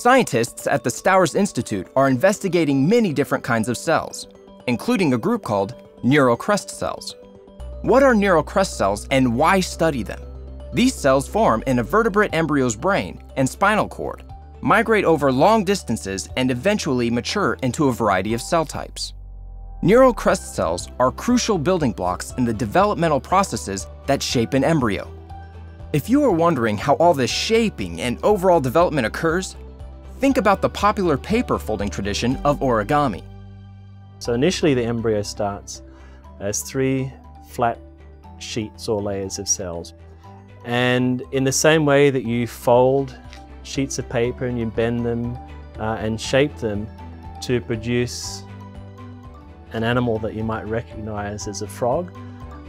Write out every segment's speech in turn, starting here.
Scientists at the Stowers Institute are investigating many different kinds of cells, including a group called neural crest cells. What are neural crest cells and why study them? These cells form in a vertebrate embryo's brain and spinal cord, migrate over long distances, and eventually mature into a variety of cell types. Neural crest cells are crucial building blocks in the developmental processes that shape an embryo. If you are wondering how all this shaping and overall development occurs, think about the popular paper folding tradition of origami. So initially the embryo starts as three flat sheets or layers of cells. And in the same way that you fold sheets of paper and you bend them uh, and shape them to produce an animal that you might recognize as a frog,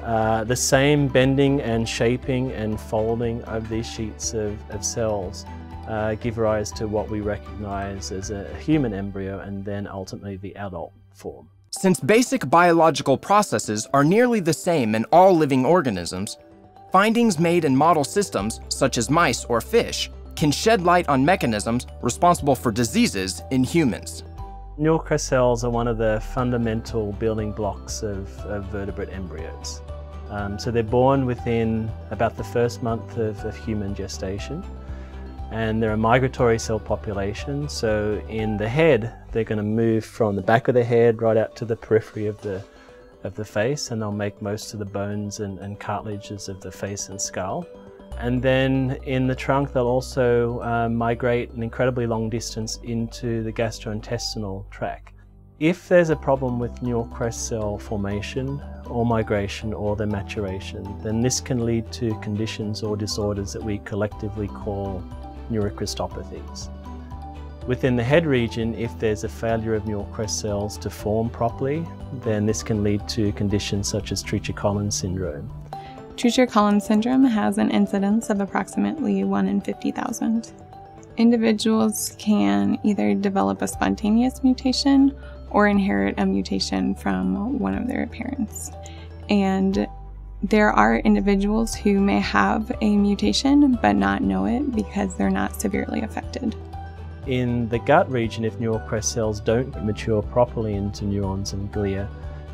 uh, the same bending and shaping and folding of these sheets of, of cells uh, give rise to what we recognize as a human embryo and then ultimately the adult form. Since basic biological processes are nearly the same in all living organisms, findings made in model systems, such as mice or fish, can shed light on mechanisms responsible for diseases in humans. Neural crest cells are one of the fundamental building blocks of, of vertebrate embryos. Um, so they're born within about the first month of, of human gestation and they're a migratory cell population. So in the head, they're going to move from the back of the head right out to the periphery of the of the face, and they'll make most of the bones and, and cartilages of the face and skull. And then in the trunk, they'll also uh, migrate an incredibly long distance into the gastrointestinal tract. If there's a problem with neural crest cell formation or migration or their maturation, then this can lead to conditions or disorders that we collectively call neurocrestopathies. Within the head region, if there's a failure of neural crest cells to form properly, then this can lead to conditions such as Treacher-Collins syndrome. Treacher-Collins syndrome has an incidence of approximately 1 in 50,000. Individuals can either develop a spontaneous mutation or inherit a mutation from one of their parents. And there are individuals who may have a mutation but not know it because they're not severely affected. In the gut region, if neural crest cells don't mature properly into neurons and glia,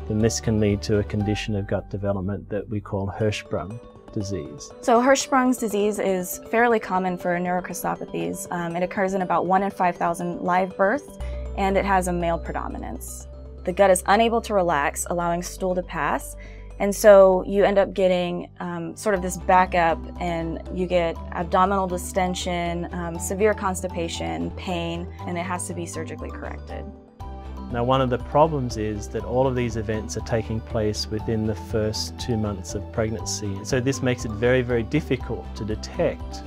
then this can lead to a condition of gut development that we call Hirschsprung disease. So Hirschsprung's disease is fairly common for neurocrestopathies. Um, it occurs in about 1 in 5,000 live births and it has a male predominance. The gut is unable to relax, allowing stool to pass, and so you end up getting um, sort of this backup and you get abdominal distension, um, severe constipation, pain, and it has to be surgically corrected. Now one of the problems is that all of these events are taking place within the first two months of pregnancy. So this makes it very, very difficult to detect.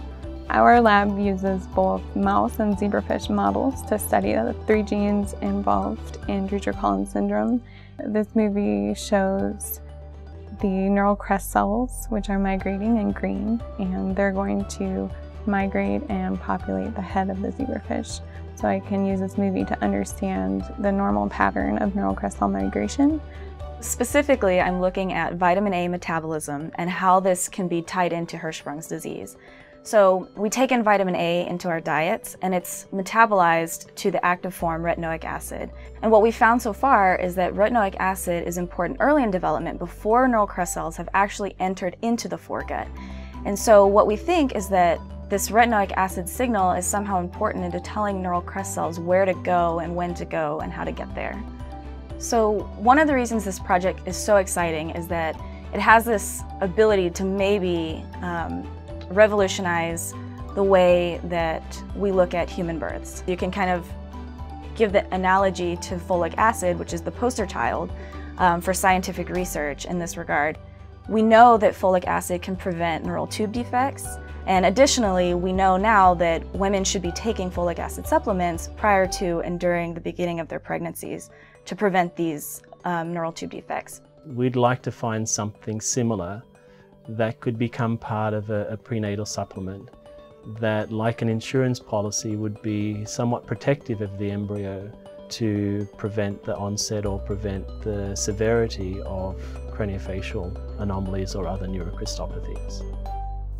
Our lab uses both mouse and zebrafish models to study the three genes involved in Treacher-Collins syndrome. This movie shows the neural crest cells, which are migrating in green, and they're going to migrate and populate the head of the zebrafish. So I can use this movie to understand the normal pattern of neural crest cell migration. Specifically, I'm looking at vitamin A metabolism and how this can be tied into Hirschsprung's disease. So we take in vitamin A into our diets and it's metabolized to the active form retinoic acid. And what we found so far is that retinoic acid is important early in development before neural crest cells have actually entered into the foregut. And so what we think is that this retinoic acid signal is somehow important into telling neural crest cells where to go and when to go and how to get there. So one of the reasons this project is so exciting is that it has this ability to maybe um, revolutionize the way that we look at human births. You can kind of give the analogy to folic acid, which is the poster child um, for scientific research in this regard. We know that folic acid can prevent neural tube defects, and additionally, we know now that women should be taking folic acid supplements prior to and during the beginning of their pregnancies to prevent these um, neural tube defects. We'd like to find something similar that could become part of a, a prenatal supplement that, like an insurance policy, would be somewhat protective of the embryo to prevent the onset or prevent the severity of craniofacial anomalies or other neurocrestopathies.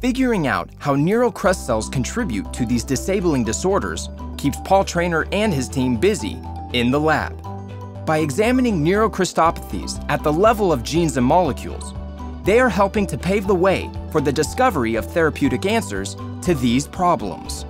Figuring out how neural crest cells contribute to these disabling disorders keeps Paul Trainor and his team busy in the lab. By examining neurocrestopathies at the level of genes and molecules, they are helping to pave the way for the discovery of therapeutic answers to these problems.